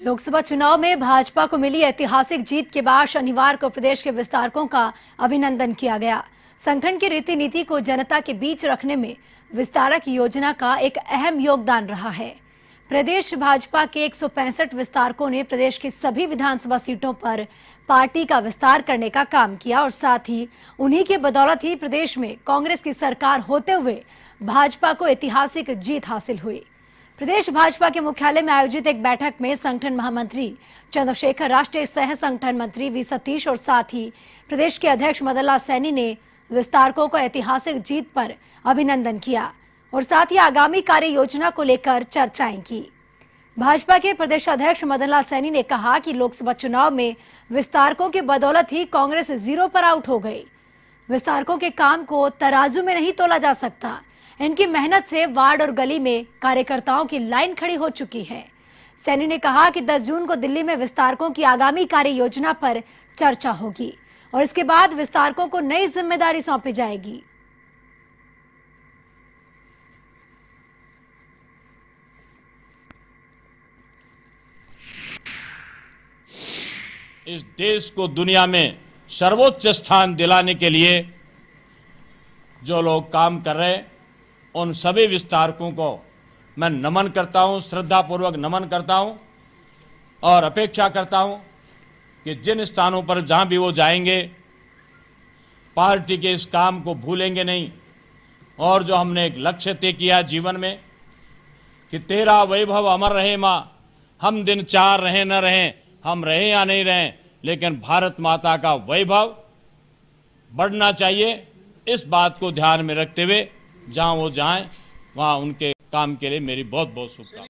लोकसभा चुनाव में भाजपा को मिली ऐतिहासिक जीत के बाद शनिवार को प्रदेश के विस्तारकों का अभिनंदन किया गया। संगठन की रीति नीति को जनता के बीच रखने में विस्तारक योजना का एक अहम योगदान रहा है। प्रदेश भाजपा के एक सौ पैंसठ विस्तारकों ने प्रदेश की सभी विधानसभा सीटों पर पार्टी का विस्तार करने का काम किया और साथ ही उन्हीं के बदौलत ही प्रदेश में कांग्रेस की सरकार होते हुए भाजपा को ऐतिहासिक जीत हासिल हुई। प्रदेश भाजपा के मुख्यालय में आयोजित एक बैठक में संगठन महामंत्री चंद्रशेखर, राष्ट्रीय सह संगठन मंत्री वी सतीश और साथ ही प्रदेश के अध्यक्ष मदनलाल सैनी ने विस्तारकों को ऐतिहासिक जीत पर अभिनंदन किया और साथ ही आगामी कार्य योजना को लेकर चर्चाएँ की। भाजपा के प्रदेश अध्यक्ष मदनलाल सैनी ने कहा कि लोकसभा चुनाव में विस्तारकों के बदौलत ही कांग्रेस ज़ीरो पर आउट हो गई। विस्तारकों के काम को तराजू में नहीं तोला जा सकता। इनकी मेहनत से वार्ड और गली में कार्यकर्ताओं की लाइन खड़ी हो चुकी है। सैनी ने कहा कि 10 जून को दिल्ली में विस्तारकों की आगामी कार्य योजना पर चर्चा होगी और इसके बाद विस्तारकों को नई ज़िम्मेदारी सौंपी जाएगी। इस देश को दुनिया में सर्वोच्च स्थान दिलाने के लिए जो लोग काम कर रहे हैं उन सभी विस्तारकों को मैं नमन करता हूँ, श्रद्धापूर्वक नमन करता हूँ और अपेक्षा करता हूँ कि जिन स्थानों पर जहाँ भी वो जाएँगे, पार्टी के इस काम को भूलेंगे नहीं। और जो हमने एक लक्ष्य तय किया जीवन में कि तेरा वैभव अमर रहे माँ, हम दिन चार रहे, न रहें, हम रहे या नहीं रहें, लेकिन भारत माता का वैभव बढ़ना चाहिए, इस बात को ध्यान में रखते हुए जहाँ वो जाएँ वहाँ उनके काम के लिए मेरी बहुत बहुत शुभकामनाएँ।